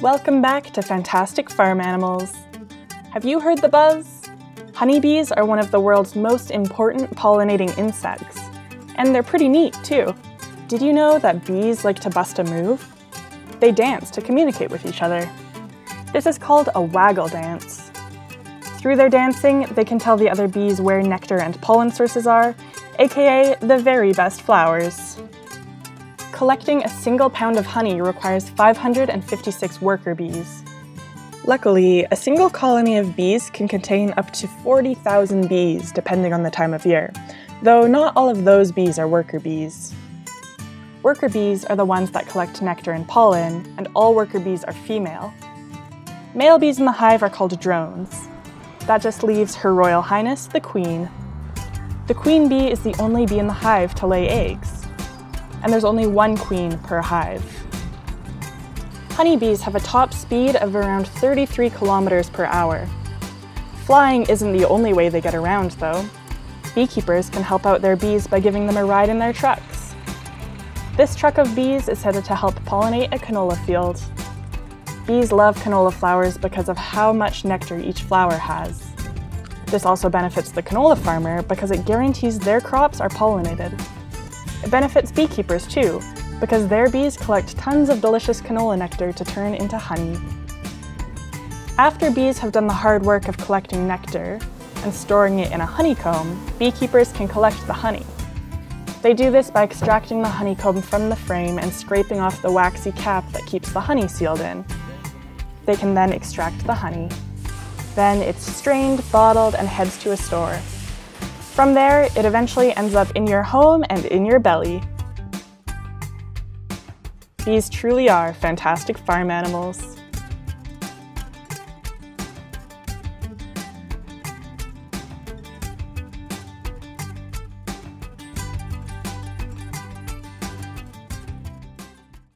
Welcome back to Fantastic Farm Animals. Have you heard the buzz? Honeybees are one of the world's most important pollinating insects, and they're pretty neat too. Did you know that bees like to bust a move? They dance to communicate with each other. This is called a waggle dance. Through their dancing, they can tell the other bees where nectar and pollen sources are, aka the very best flowers. Collecting a single pound of honey requires 556 worker bees. Luckily, a single colony of bees can contain up to 40,000 bees depending on the time of year, though not all of those bees are worker bees. Worker bees are the ones that collect nectar and pollen, and all worker bees are female. Male bees in the hive are called drones. That just leaves Her Royal Highness the Queen. The queen bee is the only bee in the hive to lay eggs, and there's only one queen per hive. Honeybees have a top speed of around 33 kilometers per hour. Flying isn't the only way they get around though. Beekeepers can help out their bees by giving them a ride in their trucks. This truck of bees is headed to help pollinate a canola field. Bees love canola flowers because of how much nectar each flower has. This also benefits the canola farmer because it guarantees their crops are pollinated. It benefits beekeepers too, because their bees collect tons of delicious canola nectar to turn into honey. After bees have done the hard work of collecting nectar and storing it in a honeycomb, beekeepers can collect the honey. They do this by extracting the honeycomb from the frame and scraping off the waxy cap that keeps the honey sealed in. They can then extract the honey. Then it's strained, bottled, and heads to a store. From there, it eventually ends up in your home and in your belly, these truly are fantastic farm animals.